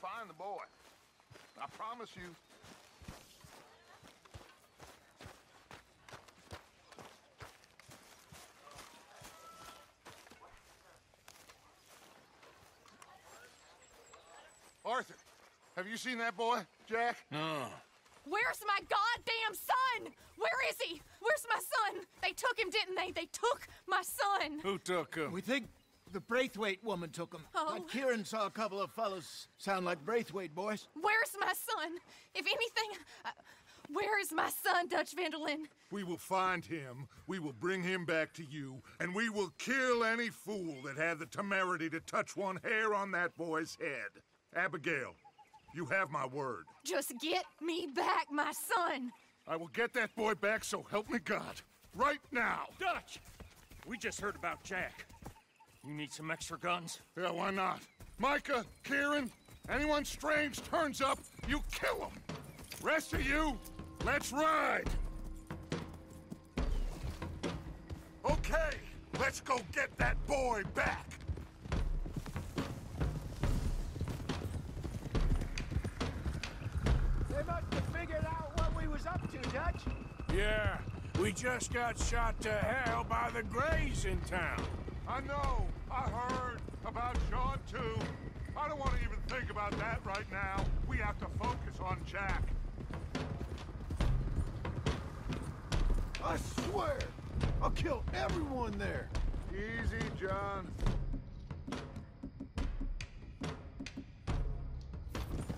gonna find the boy. I promise you. Arthur, have you seen that boy, Jack? No. Where's my goddamn son? Where is he? Where's my son? They took him, didn't they? They took my son. Who took him? We think the Braithwaite woman took him. Oh. But Kieran saw a couple of fellows sound like Braithwaite boys. Where's my son? If anything, uh, where is my son, Dutch van der Linde? We will find him, we will bring him back to you, and we will kill any fool that had the temerity to touch one hair on that boy's head. Abigail, you have my word. Just get me back my son. I will get that boy back, so help me God. Right now. Dutch! We just heard about Jack. You need some extra guns? Yeah, why not? Micah, Kieran, anyone strange turns up, you kill them. Rest of you, let's ride. Okay, let's go get that boy back. They must have figured out what we was up to, Dutch. Yeah, we just got shot to hell by the Grays in town. I know, I heard about Sean too. I don't want to even think about that right now. We have to focus on Jack. I swear, I'll kill everyone there. Easy, John.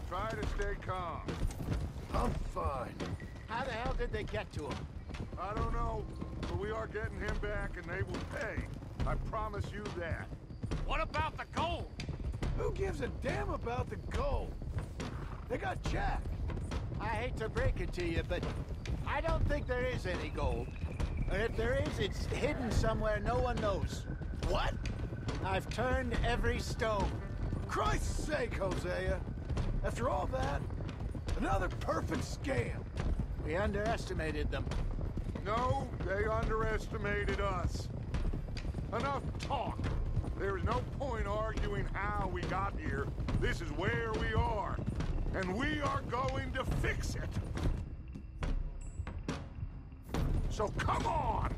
Try to stay calm. I'm fine. How the hell did they get to him? I don't know, but we are getting him back and they will pay. I promise you that. What about the gold? Who gives a damn about the gold? They got Jack. I hate to break it to you, but I don't think there is any gold. And if there is, it's hidden somewhere no one knows. What? I've turned every stone. Christ's sake, Hosea. After all that, another perfect scam. We underestimated them. No, they underestimated us. Enough talk. There is no point arguing how we got here. This is where we are. And we are going to fix it. So come on!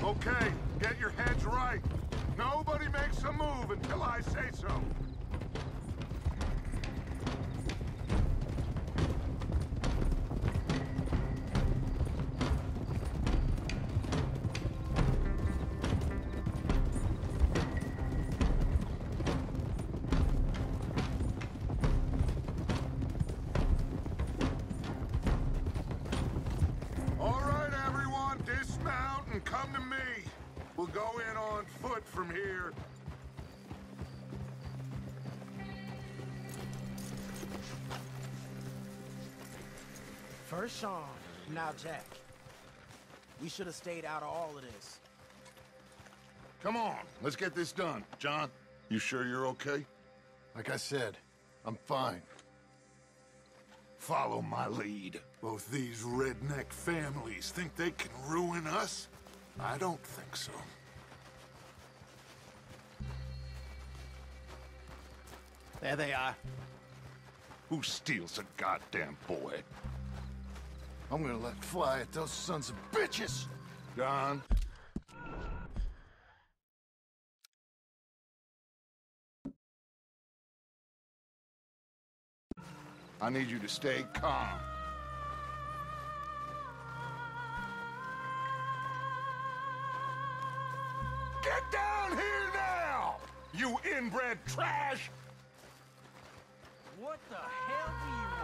Okay, get your heads right. Nobody makes a move until I say so. First Sean, now Jack. We should have stayed out of all of this. Come on, let's get this done. John, you sure you're okay? Like I said, I'm fine. Follow my lead. Both these redneck families think they can ruin us? I don't think so. There they are. Who steals a goddamn boy? I'm gonna let fly at those sons of bitches. John? I need you to stay calm. Get down here now! You inbred trash! What the hell do you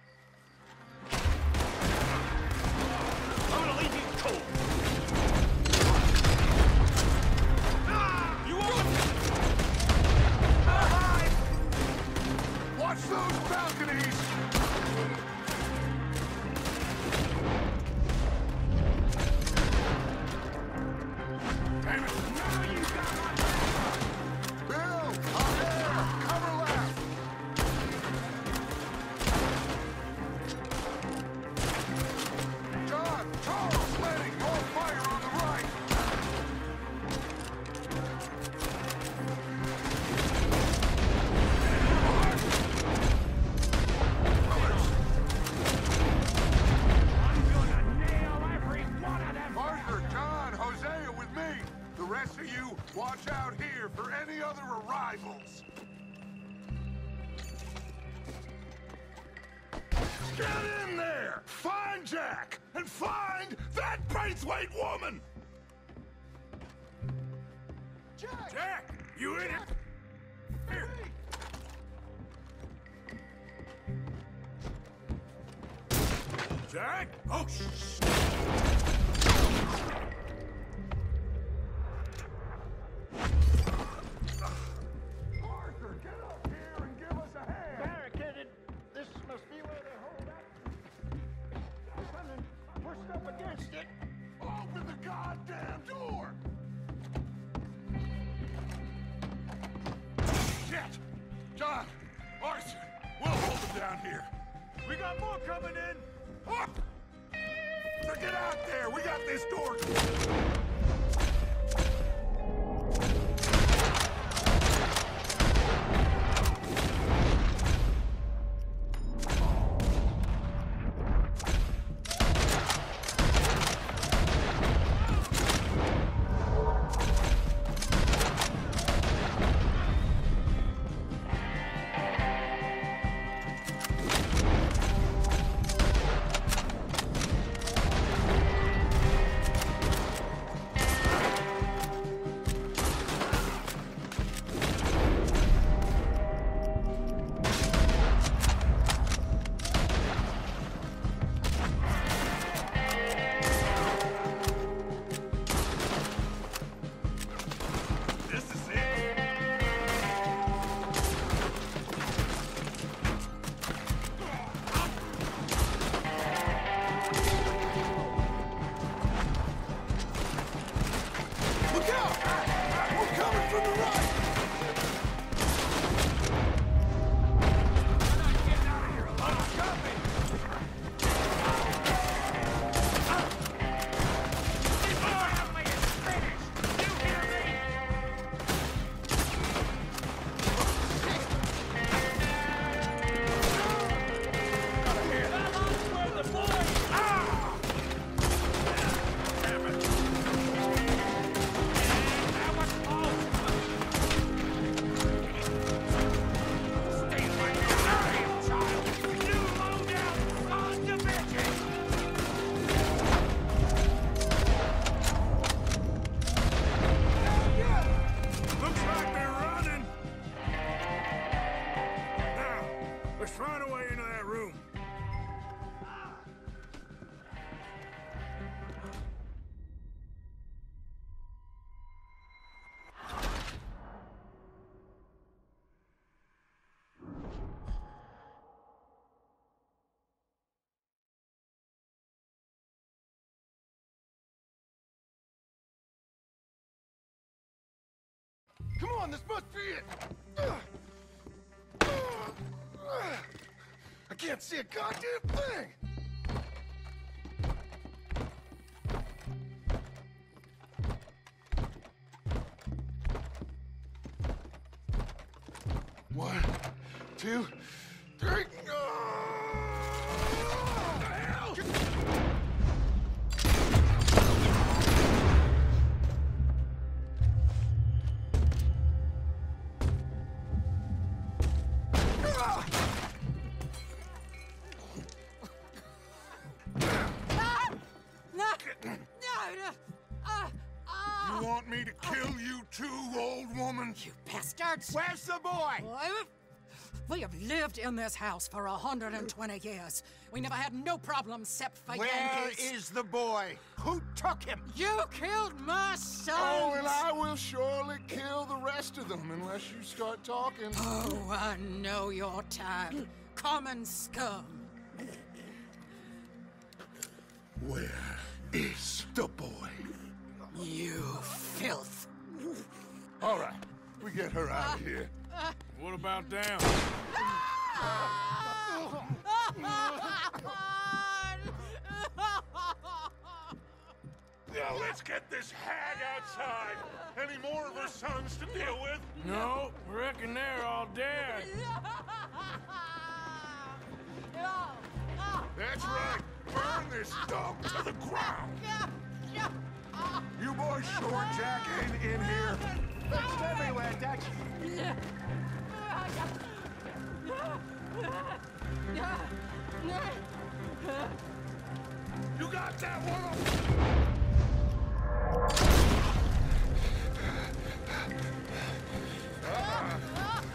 And find that Braithwaite woman! Jack! Jack, you in it? Here. Jack? Oh, shh. Up against it. Open the goddamn door! Shit! John! Arthur! We'll hold them down here. We got more coming in! Oh! So get out there! We got this door! On, this must be it! I can't see a goddamn thing! One, two, You bastards! Where's the boy? We have lived in this house for 120 years. We never had no problems except for Where Yankees. is the boy? Who took him? You killed my son! Oh, and I will surely kill the rest of them unless you start talking. Oh, I know your type. Common scum. Where is the boy? Get her out of here. What about down? Now let's get this hag outside. Any more of her sons to deal with? No, reckon they're all dead. That's right. Burn this dog to the ground. You boys sure Jack ain't in here? Everywhere. You got that one?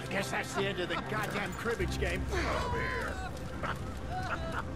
I guess that's the end of the goddamn cribbage game. Come here.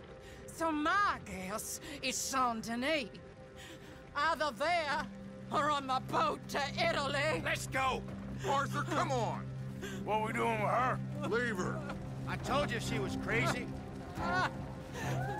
So my guess is Saint Denis. Either there or on the boat to Italy. Let's go. Arthur, come on. What are we doing with her? Leave her. I told you she was crazy.